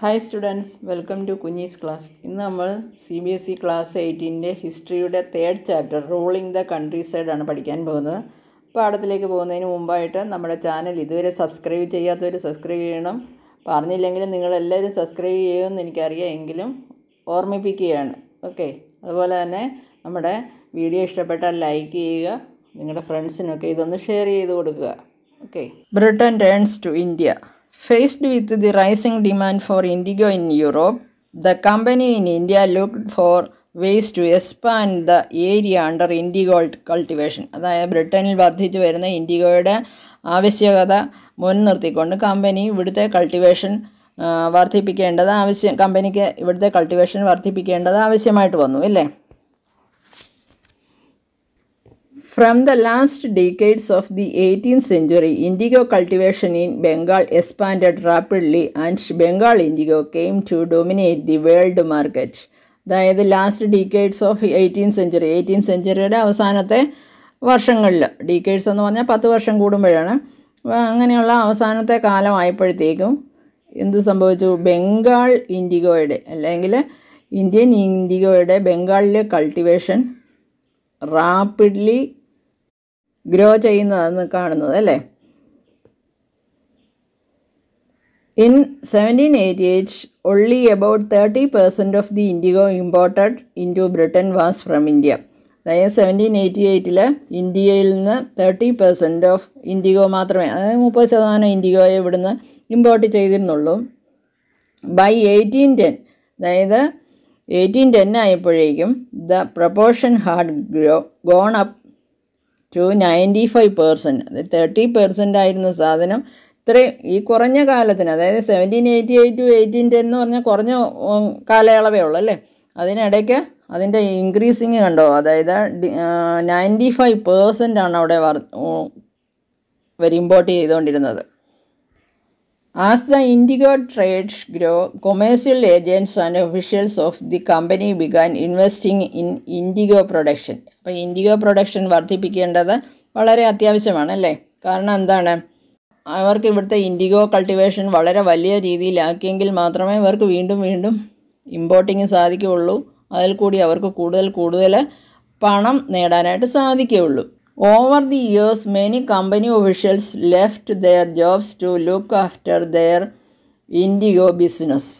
Hi students welcome to Kunjees class ഇന്ന് നമ്മൾ C B S E class എയ്റ്റീന്റെ ഹിസ്റ്ററിയുടെ third chapter ruling the country സൈഡാണ് പഠിക്കാൻ പോകുന്നത്. പാഠത്തിലേക്ക് പോകുന്നതിന് മുമ്പായിട്ട് നമ്മുടെ ചാനൽ ഇതുവരെ സബ്സ്ക്രൈബ് ചെയ്യാത്തവർ സബ്സ്ക്രൈബ് ചെയ്യണം. പറഞ്ഞില്ലെങ്കിലും നിങ്ങളെല്ലാവരും സബ്സ്ക്രൈബ് ചെയ്യുമെന്ന് എനിക്കറിയാം. എങ്കിലും ഓർമ്മിപ്പിക്കുകയാണ്. ഓക്കെ അതുപോലെ തന്നെ നമ്മുടെ വീഡിയോ ഇഷ്ടപ്പെട്ടാൽ ലൈക്ക് ചെയ്യുക. നിങ്ങളുടെ ഫ്രണ്ട്സിനൊക്കെ ഇതൊന്ന് ഷെയർ ചെയ്ത് കൊടുക്കുക. Okay Britain turns to India Faced with the rising demand for indigo in Europe, the company in India looked for ways to expand the area under indigo cultivation. അതായത് ബ്രിട്ടനിൽ വർദ്ധിച്ചു വരുന്ന ഇൻഡിഗോയുടെ ആവശ്യകത മുൻനിർത്തിക്കൊണ്ട് കമ്പനി ഇവിടുത്തെ കൾട്ടിവേഷൻ വർദ്ധിപ്പിക്കേണ്ടത് ആവശ്യം കമ്പനിക്ക് ഇവിടുത്തെ കൾട്ടിവേഷൻ വർദ്ധിപ്പിക്കേണ്ടത് ആവശ്യമായിട്ട് വന്നു അല്ലേ From the last decades of the 18th century, indigo cultivation in Bengal expanded rapidly and Bengal indigo came to dominate the world market. അതായത് last decades of eighteen century eighteen സെഞ്ചുറിയുടെ അവസാനത്തെ വർഷങ്ങളിൽ decades എന്ന് പറഞ്ഞാൽ പത്ത് വർഷം കൂടുമ്പോഴാണ് അങ്ങനെയുള്ള അവസാനത്തെ കാലമായപ്പോഴത്തേക്കും എന്ത് സംഭവിച്ചു ബംഗാൾ ഇൻഡിഗോയുടെ അല്ലെങ്കിൽ ഇന്ത്യൻ ഇൻഡിഗോയുടെ ബംഗാളിലെ കൾട്ടിവേഷൻ റാപ്പിഡ്ലി ഗ്രോ ചെയ്യുന്നതെന്ന് കാണുന്നത് അല്ലേ? In seventeen eighty eight only about thirty percent of the indigo imported into Britain was from India അതായത് സെവന്റീൻ എയ്റ്റി എയ്റ്റിൽ ഇന്ത്യയിൽ നിന്ന് തേർട്ടി പെർസെന്റ് ഓഫ് ഇൻഡിഗോ മാത്രമേ അതായത് മുപ്പത് ശതമാനം ഇൻഡിഗോയെ ഇവിടുന്ന് ഇമ്പോർട്ട് ചെയ്തിരുന്നുള്ളൂ. ബൈ എയ്റ്റീൻ ടെൻ അതായത് എയ്റ്റീൻ ടെൻ ആയപ്പോഴേക്കും the proportion had grow gone up to ninety five percent thirty percent ആയിരുന്ന സാധനം ഇത്രയും ഈ കുറഞ്ഞ കാലത്തിന് അതായത് seventeen eighty eight to eighteen ten എന്ന് പറഞ്ഞാൽ കുറഞ്ഞ കാലയളവേ ഉള്ളൂ അല്ലേ? അതിനിടയ്ക്ക് അതിന്റെ ഇൻക്രീസിങ് കണ്ടോ? അതായത് നയന്റി ഫൈവ് പെർസെന്റ് ആണ് അവിടെ ഇവർ ഇമ്പോർട്ട് ചെയ്തുകൊണ്ടിരുന്നത്. As the indigo trades grow commercial agents and officials of the company began investing in indigo production അപ്പോൾ ഇൻഡിഗോ പ്രൊഡക്ഷൻ വർദ്ധിപ്പിക്കേണ്ടത് വളരെ അത്യാവശ്യമാണ് അല്ലേ? കാരണം എന്താണ്? അവർക്ക് ഇവിടുത്തെ ഇൻഡിഗോ കൾട്ടിവേഷൻ വളരെ വലിയ രീതിയിലാക്കിയെങ്കിൽ മാത്രമേ ഇവർക്ക് വീണ്ടും വീണ്ടും ഇമ്പോർട്ടിങ് സാധിക്കുകയുള്ളൂ. അതിൽ കൂടി അവർക്ക് കൂടുതൽ കൂടുതൽ പണം നേടാനായിട്ട് സാധിക്കുകയുള്ളൂ. Over the years many company officials left their jobs to look after their indigo business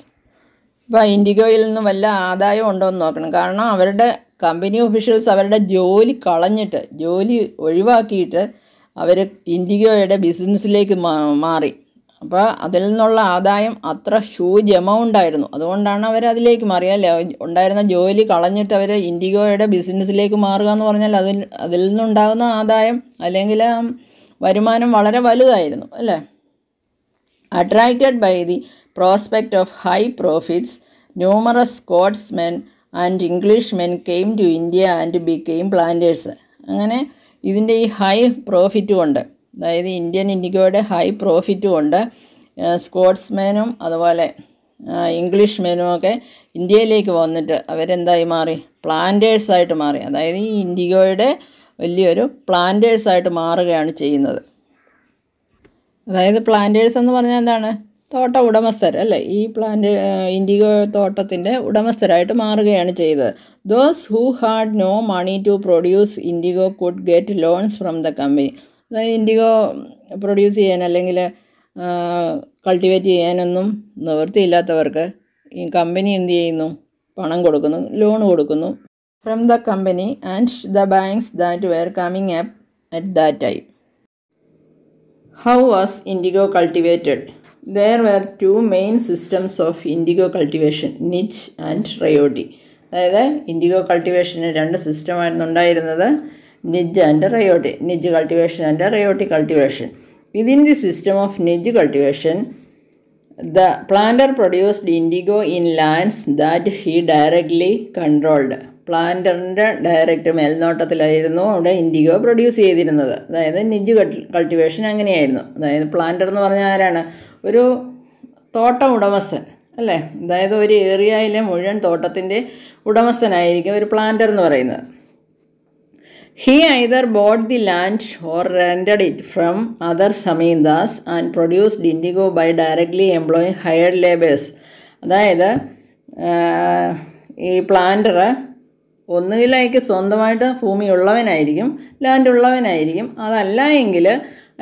ഇപ്പോൾ ഇൻഡിഗോയിൽ നിന്ന് വല്ല ആദായം ഉണ്ടോ എന്ന് നോക്കണം. കാരണം അവരുടെ കമ്പനി ഒഫീഷ്യൽസ് അവരുടെ ജോലി കളഞ്ഞിട്ട് ജോലി ഒഴിവാക്കിയിട്ട് അവർ ഇൻഡിഗോയുടെ ബിസിനസ്സിലേക്ക് മാറി. അപ്പോൾ അതിൽ നിന്നുള്ള ആദായം അത്ര ഹ്യൂജ് എമൗണ്ട് ആയിരുന്നു. അതുകൊണ്ടാണ് അവർ അതിലേക്ക് മാറിയല്ലേ ഉണ്ടായിരുന്ന ജോലി കളഞ്ഞിട്ട് അവർ ഇൻഡിഗോയുടെ ബിസിനസ്സിലേക്ക് മാറുക എന്ന് പറഞ്ഞാൽ അതിൽ അതിൽ നിന്നുണ്ടാകുന്ന ആദായം അല്ലെങ്കിൽ വരുമാനം വളരെ വലുതായിരുന്നു. അല്ലേ? Attracted by the prospect of high profits numerous Scotsmen and Englishmen came to India and became planters അങ്ങനെ ഇതിന്റെ ഈ ഹൈ പ്രോഫിറ്റ് കൊണ്ട് അതായത് ഇന്ത്യൻ ഇൻഡിഗോയുടെ ഹൈ പ്രോഫിറ്റും ഉണ്ട് സ്പോർട്സ്മാനും അതുപോലെ ഇംഗ്ലീഷ് മേനുമൊക്കെ ഇന്ത്യയിലേക്ക് വന്നിട്ട് അവരെന്തായി മാറി? പ്ലാന്റേഴ്സായിട്ട് മാറി. അതായത് ഈ ഇൻഡിഗോയുടെ വലിയൊരു പ്ലാന്റേഴ്സായിട്ട് മാറുകയാണ് ചെയ്യുന്നത്. അതായത് പ്ലാന്റേഴ്സ് എന്ന് പറഞ്ഞാൽ എന്താണ്? തോട്ട ഉടമസ്ഥർ അല്ലേ? ഈ പ്ലാന്റ് ഇൻഡിഗോ തോട്ടത്തിന്റെ ഉടമസ്ഥരായിട്ട് മാറുകയാണ് ചെയ്തത്. Those who had no money to produce indigo could get loans from the company indigo produce ചെയ്യാൻ അല്ലെങ്കിൽ കൾട്ടിവേറ്റ് ചെയ്യാനൊന്നും നിവൃത്തിയില്ലാത്തവർക്ക് ഈ കമ്പനി എന്ത് ചെയ്യുന്നു? പണം കൊടുക്കുന്നു ലോൺ കൊടുക്കുന്നു. From the company and the banks that were coming up at that time how was indigo cultivated there were two main systems of indigo cultivation nij and ryoti അതായത് indigo കൾട്ടിവേഷന് രണ്ട് സിസ്റ്റമായിരുന്നു ഉണ്ടായിരുന്നത്. Nij and ryoti nij cultivation and ryoti cultivation within the system of nij cultivation the planter produced indigo in lands that he directly controlled പ്ലാന്ററിന്റെ direct മേൽനോട്ടത്തിലായിരുന്നു അവിടെ indigo produce ചെയ്തിരുന്നത്. അതായത് നിജ് cultivation അങ്ങനെയായിരുന്നു. അതായത് പ്ലാന്റർ എന്ന് പറഞ്ഞാൽ ആരാണ്? ഒരു തോട്ടം ഉടമസ്ഥൻ അല്ലേ? അതായത് ഒരു ഏരിയയിലെ മുഴുവൻ തോട്ടത്തിന്റെ ഉടമസ്ഥനായിരിക്കും ഒരു പ്ലാന്റർ എന്ന് പറയുന്നത്. He either bought the land or rented it from other Samindas and produced indigo by directly employing hired laborers. അതായത് ഈ പ്ലാന്റർ ഒന്നുകിലേക്ക് സ്വന്തമായിട്ട് ഭൂമി ഉള്ളവനായിരിക്കും ലാൻഡ് ഉള്ളവനായിരിക്കും. അതല്ല എങ്കിൽ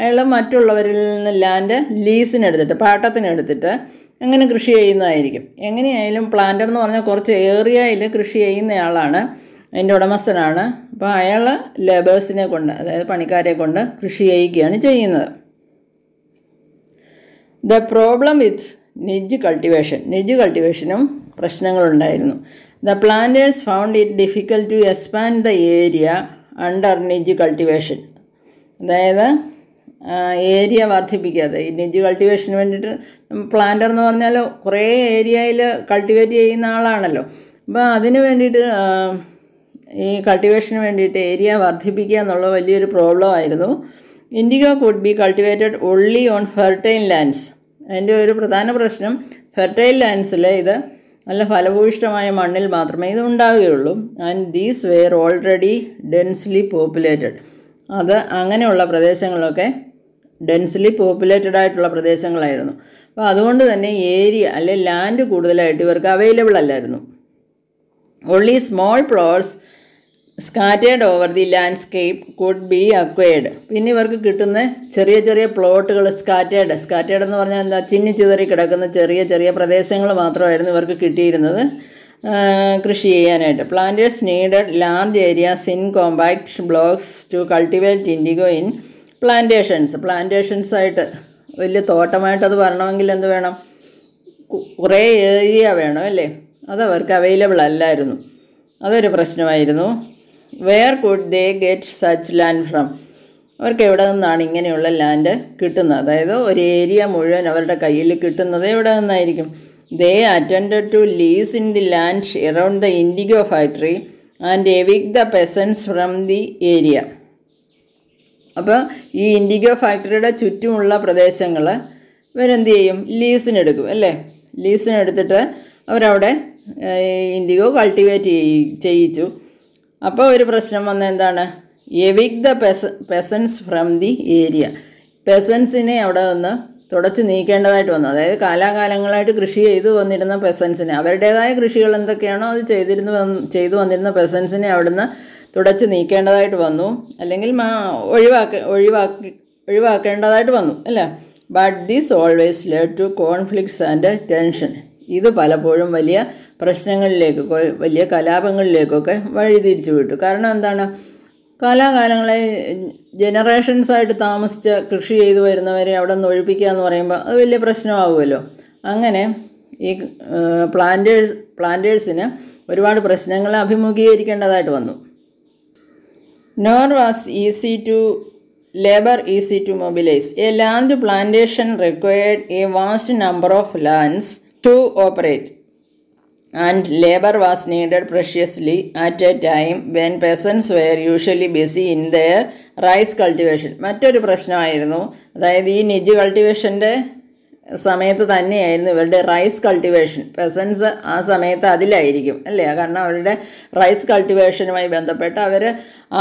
അയാൾ മറ്റുള്ളവരിൽ നിന്ന് ലാൻഡ് ലീസിനെടുത്തിട്ട് പാട്ടത്തിനെടുത്തിട്ട് അങ്ങനെ കൃഷി ചെയ്യുന്നതായിരിക്കും. എങ്ങനെയായാലും പ്ലാന്റർ എന്ന് പറഞ്ഞാൽ കുറച്ച് ഏറിയയിൽ കൃഷി ചെയ്യുന്നയാളാണ്. അതിന്റെ ഉടമസ്ഥനാണ്. അപ്പോൾ അയാൾ ലേബേഴ്സിനെ കൊണ്ട് അതായത് പണിക്കാരെ കൊണ്ട് കൃഷി ചെയ്യിക്കുകയാണ് ചെയ്യുന്നത്. The problem with nij cultivation nij കൾട്ടിവേഷനും പ്രശ്നങ്ങളുണ്ടായിരുന്നു. The planters found it difficult to expand the area under nij cultivation അതായത് ഏരിയ വർദ്ധിപ്പിക്കാതെ. ഈ നിജ് കൾട്ടിവേഷന് വേണ്ടിയിട്ട് പ്ലാന്റർ എന്ന് പറഞ്ഞാൽ കുറേ ഏരിയയിൽ കൾട്ടിവേറ്റ് ചെയ്യുന്ന ആളാണല്ലോ. അപ്പോൾ അതിന് വേണ്ടിയിട്ട് ഈ കൾട്ടിവേഷന് വേണ്ടിയിട്ട് ഏരിയ വർദ്ധിപ്പിക്കുക എന്നുള്ള വലിയൊരു പ്രോബ്ലം ആയിരുന്നു. Indigo could be cultivated only on fertile lands അതിന്റെ ഒരു പ്രധാന പ്രശ്നം ഫെർട്ടൈൽ ലാൻഡ്സിൽ ഇത് നല്ല ഫലഭൂയിഷ്ടമായ മണ്ണിൽ മാത്രമേ ഇത് ഉണ്ടാവുകയുള്ളൂ. And these were already densely populated അത് അങ്ങനെയുള്ള പ്രദേശങ്ങളൊക്കെ ഡെൻസ്ലി പോപ്പുലേറ്റഡ് ആയിട്ടുള്ള പ്രദേശങ്ങളായിരുന്നു. അപ്പോൾ അതുകൊണ്ട് തന്നെ ഏരിയ അല്ലെ ലാൻഡ് കൂടുതലായിട്ട് ഇവർക്ക് അവൈലബിൾ അല്ലായിരുന്നു. Only small plots scattered over the landscape could be acquired പിന്നെ ഇവർക്ക് കിട്ടുന്ന ചെറിയ ചെറിയ പ്ലോട്ടുകൾ സ്കാറ്റേഡ് സ്കാറ്റേഡ് എന്ന് പറഞ്ഞാൽ എന്താ? ചിന്നി ചിതറി കിടക്കുന്ന ചെറിയ ചെറിയ പ്രദേശങ്ങൾ മാത്രമായിരുന്നു ഇവർക്ക് കിട്ടിയിരുന്നത്. കൃഷി ചെയ്യാനായിട്ട്. Planters needed large areas in compact blocks to cultivate indigo in plantations plantations ആയിട്ട് വലിയ തോട്ടമായിട്ട് വരണമെങ്കിൽ എന്ത് വേണം? കുറേ ഏരിയ വേണം അല്ലേ? അത് അവർക്ക് അവൈലബിൾ അല്ലായിരുന്നു. അതൊരു പ്രശ്നമായിരുന്നു. Where could they get such land from അവർക്ക് എവിടെ നിന്നാണ് ഇങ്ങനെയുള്ള ലാൻഡ് കിട്ടുന്നത്? അതായത് ഒരു ഏരിയ മുഴുവൻ അവരുടെ കയ്യിൽ കിട്ടുന്നത് എവിടെ നിന്നായിരിക്കും? They attend to lease in the land around the indigo factory and evict the peasants from the area അപ്പോൾ ഈ ഇൻഡിഗോ ഫാക്ടറിയുടെ ചുറ്റുമുള്ള പ്രദേശങ്ങൾ ഇവരെന്ത് ചെയ്യും? ലീസിനെടുക്കും അല്ലേ? ലീസിനെടുത്തിട്ട് അവരവിടെ ഇൻഡിഗോ കൾട്ടിവേറ്റ് ചെയ്യി ചെയ്യിച്ചു. അപ്പോൾ ഒരു പ്രശ്നം വന്ന എന്താണ്? എവിക് ദ പെസ പെസൻസ് ഫ്രം ദി ഏരിയ. പെസൻസിനെ അവിടെ നിന്ന് തുടച്ച് നീക്കേണ്ടതായിട്ട് വന്നു. അതായത് കാലാകാലങ്ങളായിട്ട് കൃഷി ചെയ്തു വന്നിരുന്ന പെസൻസിനെ. അവരുടേതായ കൃഷികൾ എന്തൊക്കെയാണോ അത് ചെയ്തിരുന്നു ചെയ്തു വന്നിരുന്ന പെസൻസിനെ അവിടുന്ന് തുടച്ച് നീക്കേണ്ടതായിട്ട് വന്നു. അല്ലെങ്കിൽ ഒഴിവാക്ക ഒഴിവാക്കി ഒഴിവാക്കേണ്ടതായിട്ട് വന്നു അല്ലേ? But this always led to conflicts and tension ഇത് പലപ്പോഴും വലിയ പ്രശ്നങ്ങളിലേക്കൊക്കെ വലിയ കലാപങ്ങളിലേക്കൊക്കെ വഴിതിരിച്ചു വിട്ടു. കാരണം എന്താണ്? കാലാകാലങ്ങളെ ജനറേഷൻസായിട്ട് താമസിച്ച് കൃഷി ചെയ്തു വരുന്നവരെ അവിടെ നിന്ന് ഒഴിപ്പിക്കുക എന്ന് പറയുമ്പോൾ അത് വലിയ പ്രശ്നമാകുമല്ലോ അങ്ങനെ ഈ പ്ലാന്റേഴ്സ് പ്ലാന്റേഴ്സിന് ഒരുപാട് പ്രശ്നങ്ങൾ അഭിമുഖീകരിക്കേണ്ടതായിട്ട് വന്നു. Nor was easy to labour easy to mobilise a land plantation required a vast number of lands. To operate and labour was needed precisely at a time when persons were usually busy in their rice cultivation മറ്റൊരു പ്രശ്നമായിരുന്നു അതായത് ഈ നിജ് കൾട്ടിവേഷന്റെ സമയത്ത് തന്നെയായിരുന്നു ഇവരുടെ rice cultivation പെസൻസ് ആ സമയത്ത് അതിലായിരിക്കും അല്ലേ? കാരണം അവരുടെ റൈസ് കൾട്ടിവേഷനുമായി ബന്ധപ്പെട്ട് അവർ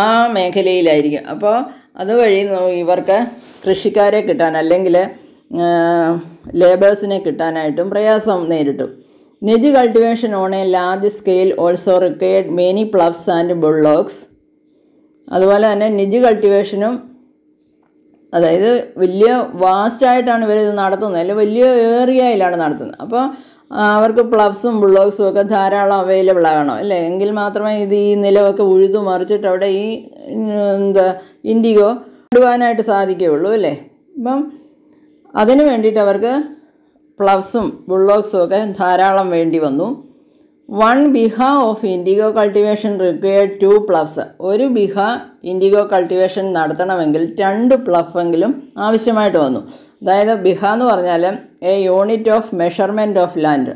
ആ മേഖലയിലായിരിക്കും. അപ്പോൾ അതുവഴി ഇവർക്ക് കൃഷിക്കാരെ കിട്ടാൻ അല്ലെങ്കിൽ ലേബേഴ്സിനെ കിട്ടാനായിട്ടും പ്രയാസം നേരിട്ടു. Nij cultivation on a large scale also required many ploughs and bullocks അതുപോലെ തന്നെ നെജ് കൾട്ടിവേഷനും അതായത് വലിയ വാസ്റ്റായിട്ടാണ് ഇവർ ഇത് നടത്തുന്നത്. അല്ലെങ്കിൽ വലിയ ഏറിയയിലാണ് നടത്തുന്നത്. അപ്പോൾ അവർക്ക് പ്ലബ്സും ബുള്ളോക്സും ഒക്കെ ധാരാളം അവൈലബിൾ ആകണം അല്ലേ? എങ്കിൽ മാത്രമേ ഇത് ഈ നിലമൊക്കെ ഉഴുതു മറിച്ചിട്ട് അവിടെ ഈ എന്താ ഇൻഡിഗോ ഇടുവാനായിട്ട് സാധിക്കുകയുള്ളൂ അല്ലേ? അപ്പം അതിന് വേണ്ടിയിട്ട് അവർക്ക് പ്ലവ്സും ബുള്ളോക്സും ഒക്കെ ധാരാളം വേണ്ടി വന്നു. One bigha of indigo cultivation required two ploughs. ഒരു ബിഹ ഇൻഡിഗോ കൾട്ടിവേഷൻ നടത്തണമെങ്കിൽ രണ്ട് പ്ലഫെങ്കിലും ആവശ്യമായിട്ട് വന്നു. അതായത് ബിഹ എന്ന് പറഞ്ഞാൽ a unit of measurement of land.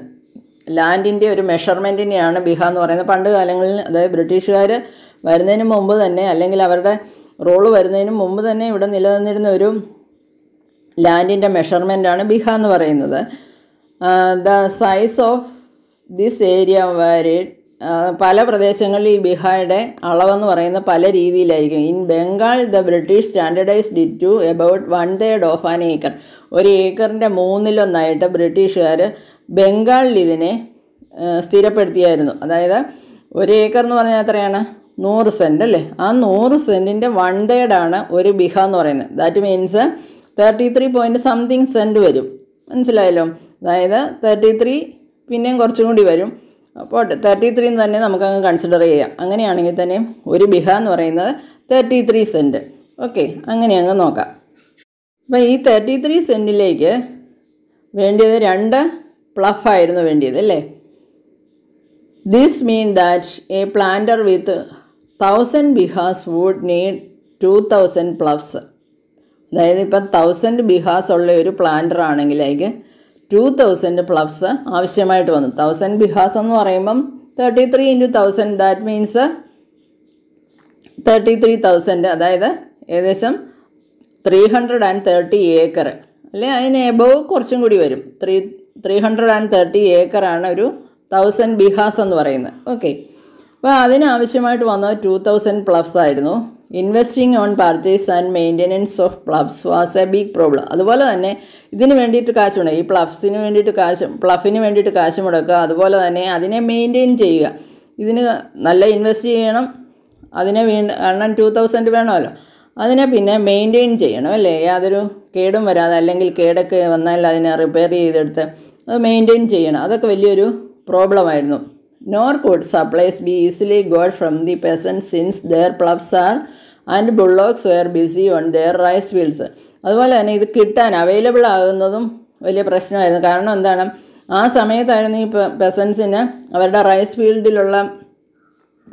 ലാൻഡിന്റെ ഒരു മെഷർമെന്റിനെയാണ് ബിഹ എന്ന് പറയുന്നത്. പണ്ട് കാലങ്ങളിൽ അതായത് ബ്രിട്ടീഷുകാർ വരുന്നതിന് മുമ്പ് തന്നെ അല്ലെങ്കിൽ അവരുടെ റോൾ വരുന്നതിന് മുമ്പ് തന്നെ ഇവിടെ നിലനിന്നിരുന്ന ഒരു ലാൻഡിന്റെ മെഷർമെന്റാണ് ബിഹ എന്ന് പറയുന്നത്. The size of this area varied ആ, പല പ്രദേശങ്ങളിൽ ഈ ബിഹായുടെ അളവെന്ന് പറയുന്ന പല രീതിയിലായിരിക്കും. In Bengal the British standardised it to about one third of an acre. ഒരു ഏക്കറിന്റെ മൂന്നിലൊന്നായിട്ട് ബ്രിട്ടീഷുകാർ ബംഗാളിൽ ഇതിനെ സ്ഥിരപ്പെടുത്തിയായിരുന്നു. അതായത് ഒരു ഏക്കർ എന്ന് പറഞ്ഞാൽ എത്രയാണ്? നൂറ് സെന്റ് അല്ലേ? ആ നൂറ് സെന്റിന്റെ വൺ തേർഡാണ് ഒരു ബിഹ എന്ന് പറയുന്നത്. That means thirty three point something cent വരും. മനസ്സിലായല്ലോ? അതായത് തേർട്ടി ത്രീ പിന്നെയും കുറച്ചും കൂടി വരും. അപ്പോൾ തേർട്ടി ത്രീ തന്നെ നമുക്കങ്ങ് കൺസിഡർ ചെയ്യാം. അങ്ങനെയാണെങ്കിൽ തന്നെ ഒരു ബിഹ എന്ന് പറയുന്നത് തേർട്ടി ത്രീ സെന്റ് ഓക്കെ അങ്ങനെ അങ്ങ് നോക്കാം. അപ്പോൾ ഈ തേർട്ടി ത്രീ സെന്റിലേക്ക് വേണ്ടിയത് രണ്ട് പ്ലഫായിരുന്നു വേണ്ടിയത് അല്ലേ? This mean that a planter with thousand bighas would need two thousand ploughs അതായത് ഇപ്പം തൗസൻഡ് ബിഹാസ് ഉള്ള ഒരു പ്ലാന്റർ ആണെങ്കിൽ അതിക്ക് ടു തൗസൻഡ് പ്ലസ് ആവശ്യമായിട്ട് വന്നു. തൗസൻഡ് ബിഹാസ് എന്ന് പറയുമ്പം thirty three into thousand that means thirty three thousand അതായത് ഏകദേശം three hundred and thirty acre അല്ലെ? അതിന് എബോവ് കുറച്ചും കൂടി വരും. Three three hundred and thirty ഏക്കറാണ് ഒരു തൗസൻഡ് ബിഹാസ് എന്ന് പറയുന്നത്. ഓക്കെ അപ്പോൾ അതിനാവശ്യമായിട്ട് വന്നത് ടു തൗസൻഡ് പ്ലസ് ആയിരുന്നു. Investing on purchase and maintenance of ploughs was a big problem അതുപോലെ തന്നെ ഇതിന് വേണ്ടിയിട്ട് കാശ് മുടക്കുക ഈ പ്ലഫ്സിന് വേണ്ടിയിട്ട് കാശ് പ്ലഫിന് വേണ്ടിയിട്ട് കാശ് മുടക്കുക. അതുപോലെ തന്നെ അതിനെ മെയിന്റെയിൻ ചെയ്യുക. ഇതിന് നല്ല ഇൻവെസ്റ്റ് ചെയ്യണം. അതിനെ വീണ്ടും കാരണം ടു തൗസൻഡ് വേണമല്ലോ. അതിനെ പിന്നെ മെയിന്റെയിൻ ചെയ്യണം അല്ലേ? യാതൊരു കേടും വരാതെ അല്ലെങ്കിൽ കേടൊക്കെ വന്നാൽ അതിനെ റിപ്പയർ ചെയ്തെടുത്ത് അത് മെയിന്റെയിൻ ചെയ്യണം. അതൊക്കെ വലിയൊരു പ്രോബ്ലമായിരുന്നു nor could supplies be easily got from the peasant since their ploughs are and bullocks were busy on their rice fields അതുപോലെ തന്നെ ഇത് കിട്ടാൻ അവൈലബിൾ ആകുന്നതും വലിയ പ്രശ്നമായിരുന്നു. കാരണം എന്താണ്? ആ സമയത്തായിരുന്നു ഈ പെസൻസിന് അവരുടെ റൈസ് ഫീൽഡിലുള്ള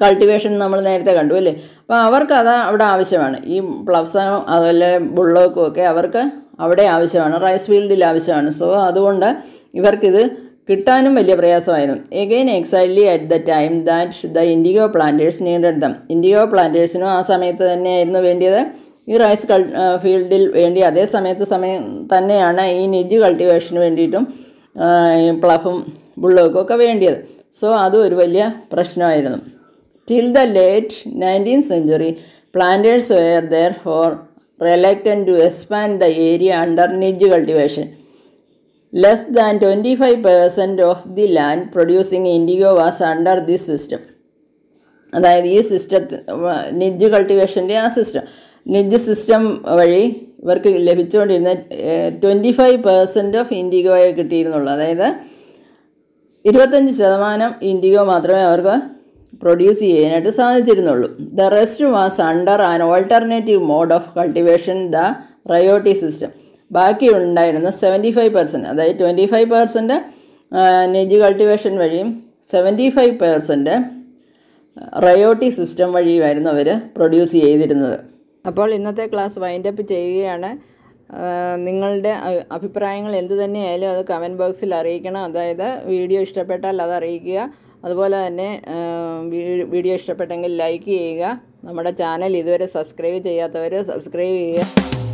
കൾട്ടിവേഷൻ നമ്മൾ നേരത്തെ കണ്ടു അല്ലേ? അപ്പോൾ അവർക്ക് അത് അവിടെ ആവശ്യമാണ്. ഈ പ്ലവ്സും അതുപോലെ ബുള്ളോക്കും ഒക്കെ അവർക്ക് അവിടെ ആവശ്യമാണ്. റൈസ് ഫീൽഡിൽ ആവശ്യമാണ്. സോ അതുകൊണ്ട് ഇവർക്കിത് കിട്ടാനും വലിയ പ്രയാസമായിരുന്നു. Again exactly at the time that the indigo planters needed them indigo പ്ലാന്റേഴ്സിനും ആ സമയത്ത് തന്നെയായിരുന്നു വേണ്ടിയത്. ഈ റൈസ് കൾ ഫീൽഡിൽ വേണ്ടി അതേ സമയത്ത് സമയം തന്നെയാണ് ഈ നിജ് കൾട്ടിവേഷന് വേണ്ടിയിട്ടും പ്ലഫും ബുള്ളോക്കും ഒക്കെ വേണ്ടിയത്. സോ അതും ഒരു വലിയ പ്രശ്നമായിരുന്നു. Till the late nineteen century planters were therefore reluctant to expand the area under nij under niche cultivation. Less than 25% of the land producing indigo was under this system. അതായത് ഈ സിസ്റ്റത്ത് നിജ് കൾട്ടിവേഷന്റെ ആ സിസ്റ്റം നിജ് സിസ്റ്റം വഴി ഇവർക്ക് ലഭിച്ചുകൊണ്ടിരുന്ന twenty five percent of ഇൻഡിഗോയെ കിട്ടിയിരുന്നുള്ളൂ അതായത് ഇരുപത്തഞ്ച് ശതമാനം ഇൻഡിഗോ മാത്രമേ അവർക്ക് പ്രൊഡ്യൂസ് ചെയ്യാനായിട്ട് സാധിച്ചിരുന്നുള്ളൂ the rest was under an alternative mode of cultivation the ryoti system ബാക്കി ഉണ്ടായിരുന്ന സെവന്റി ഫൈവ് പെർസെന്റ് അതായത് twenty five percent nij cultivation വഴിയും seventy five percent ryoti system വഴിയുമായിരുന്നു അവർ പ്രൊഡ്യൂസ് ചെയ്തിരുന്നത്. അപ്പോൾ ഇന്നത്തെ ക്ലാസ് വൈൻഡപ്പ് ചെയ്യുകയാണ്. നിങ്ങളുടെ അഭിപ്രായങ്ങൾ എന്തു തന്നെയായാലും അത് കമന്റ് ബോക്സിൽ അറിയിക്കണം. അതായത് വീഡിയോ ഇഷ്ടപ്പെട്ടാൽ അത് അറിയിക്കുക. അതുപോലെ തന്നെ വീഡിയോ ഇഷ്ടപ്പെട്ടെങ്കിൽ ലൈക്ക് ചെയ്യുക. നമ്മുടെ ചാനൽ ഇതുവരെ സബ്സ്ക്രൈബ് ചെയ്യാത്തവർ സബ്സ്ക്രൈബ് ചെയ്യുക.